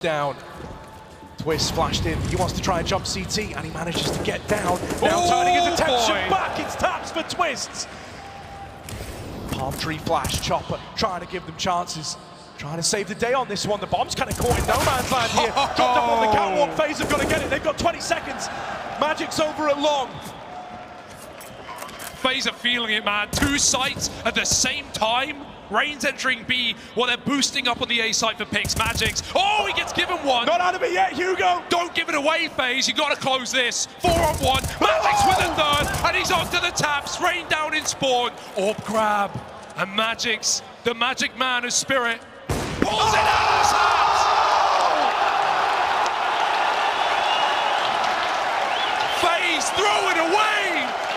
down. Twistzz flashed in. He wants to try and jump CT, and he manages to get down. Now turning his Oh, attention boy. back. It's taps for Twistzz. Palm tree flash, Chopper trying to give them chances. Trying to save the day on this one. The bomb's kind of caught in no man's land here. Dropped up on the catwalk. Oh. FaZe have got to get it. They've got 20 seconds. magixx over at long. FaZe are feeling it, man. Two sites at the same time. Rain's entering B while they're boosting up on the A site for picks. magixx. Oh, he gets given one. Not out of it yet, Hugo. Don't give it away, FaZe. you got to close this. Four on one. magixx oh! with a third, and he's onto the taps. Rain down in spawn. Orb grab. And magixx, the magic man of spirit, pulls oh! it out of his hands. FaZe throw it away.